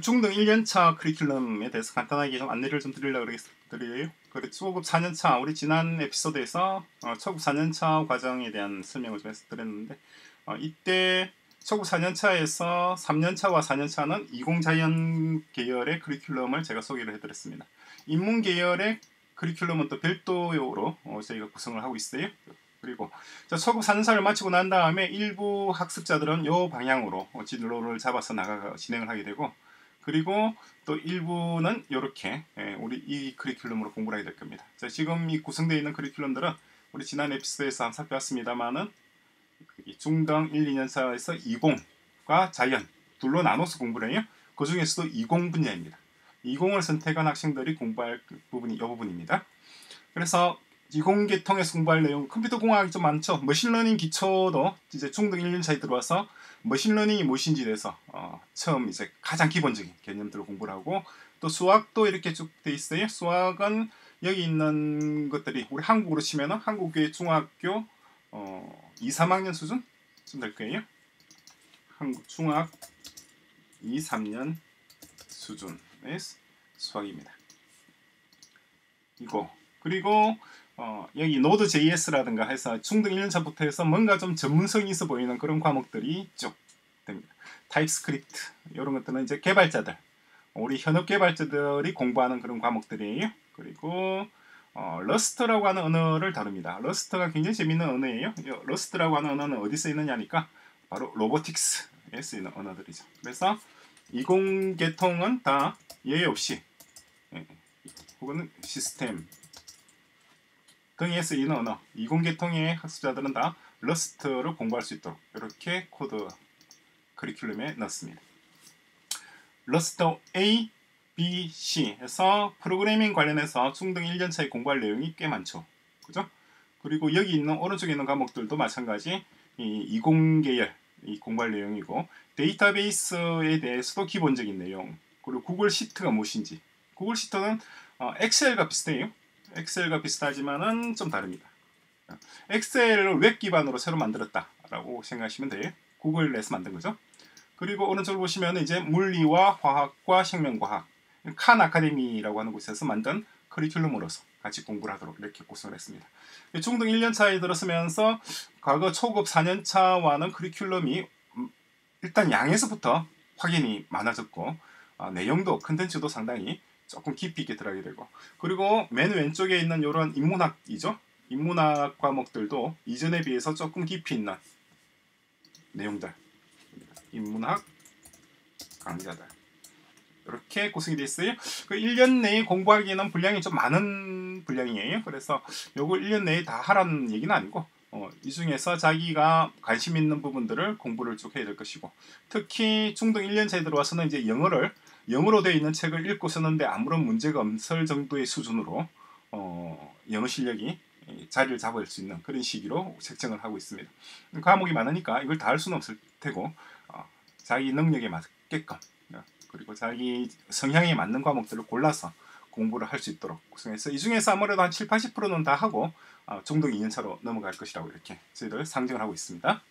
중등 1년차 커리큘럼에 대해서 간단하게 좀 안내를 좀 드리려고 드려요. 그리고 초급 4년차 우리 지난 에피소드에서 어, 초급 4년차 과정에 대한 설명을 좀 해서 드렸는데 어, 이때 초급 4년차에서 3년차와 4년차는 이공자연 계열의 커리큘럼을 제가 소개를 해드렸습니다. 인문 계열의 커리큘럼은 또 별도로 어, 저희가 구성을 하고 있어요. 그리고 자, 초급 4년차를 마치고 난 다음에 일부 학습자들은 이 방향으로 어, 진로를 잡아서 나가 진행을 하게 되고 그리고 또 일부는 이렇게 예, 우리 이 커리큘럼으로 공부를 하게 될 겁니다. 자, 지금 이 구성되어 있는 커리큘럼들은 우리 지난 에피소드에서 한번 살펴봤습니다만은 중등 1, 2년차에서 이공과 자연 둘로 나눠서 공부를 해요. 그 중에서도 이공 분야입니다. 이공을 선택한 학생들이 공부할 그 부분이 이 부분입니다. 그래서 20 계통에서 공부할 내용 컴퓨터 공학이 좀 많죠. machine learning 기초도 이제 중등 1년차에 들어와서 machine learning이 무엇인지 대해서 어, 처음 이제 가장 기본적인 개념들을 공부를 하고 또 수학도 이렇게 쭉 돼 있어요. 수학은 여기 있는 것들이 우리 한국으로 치면은 한국의 중학교 어, 2, 3학년 수준 쯤될 거예요. 한국 중학 2, 3년 수준의 수학입니다. 이거 그리고 어, 여기 Node JS라든가 해서 중등 1년차부터 해서 뭔가 좀 전문성이 있어 보이는 그런 과목들이 쭉. TypeScript 이런 것들은 이제 개발자들 우리 현업 개발자들이 공부하는 그런 과목들이에요. 그리고 어, Rust라고 하는 언어를 다룹니다. Rust가 굉장히 재밌는 언어예요. Rust라고 하는 언어는 어디 쓰이느냐니까 바로 robotics에 쓰이는 언어들이죠. 그래서 이공 계통은 다 예외 없이 예, 혹은 시스템 등에 쓰이는 언어 이공계통의 학습자들은 다 Rust를 공부할 수 있도록 이렇게 코드 커리큘럼에 넣습니다. Rust A, B, C 해서 프로그래밍 관련해서 중등 1년차에 공부할 내용이 꽤 많죠. 그죠? 그리고 여기 있는 오른쪽에 있는 과목들도 마찬가지 이 이공계열 이 공부할 내용이고 데이터베이스에 대해서도 기본적인 내용 그리고 구글 시트가 무엇인지 구글 시트는 어, 엑셀과 비슷해요. 엑셀과 비슷하지만은 좀 다릅니다. 엑셀을 웹 기반으로 새로 만들었다라고 생각하시면 돼요. 구글에서 만든 거죠. 그리고 오른쪽을 보시면 이제 물리와 화학과 생명과학 칸 아카데미라고 하는 곳에서 만든 커리큘럼으로서 같이 공부를 하도록 이렇게 구성을 했습니다. 중등 1년 차에 들어서면서 과거 초급 4년 차와는 커리큘럼이 일단 양에서부터 확연히 많아졌고 어, 내용도 컨텐츠도 상당히 조금 깊이 있게 들어가게 되고 그리고 맨 왼쪽에 있는 이런 인문학이죠. 인문학 과목들도 이전에 비해서 조금 깊이 있는 내용들 인문학 강좌들 이렇게 구성이 되어 있어요. 그 1년 내에 공부하기에는 분량이 좀 많은 분량이에요. 그래서 요걸 1년 내에 다 하라는 얘기는 아니고 어, 이 중에서 자기가 관심 있는 부분들을 공부를 쭉 해야 될 것이고 특히 중등 1년차에 들어와서는 이제 영어를 영어로 되어 있는 책을 읽고 쓰는데 아무런 문제가 없을 정도의 수준으로 어, 영어 실력이 자리를 잡을 수 있는 그런 시기로 책정을 하고 있습니다. 과목이 많으니까 이걸 다 할 수는 없을 테고 어, 자기 능력에 맞게끔 어, 그리고 자기 성향에 맞는 과목들을 골라서 공부를 할 수 있도록 구성해서 이 중에서 아무래도 한 7, 80%는 다 하고 어, 중등 2년차로 넘어갈 것이라고 이렇게 저희들 상정을 하고 있습니다.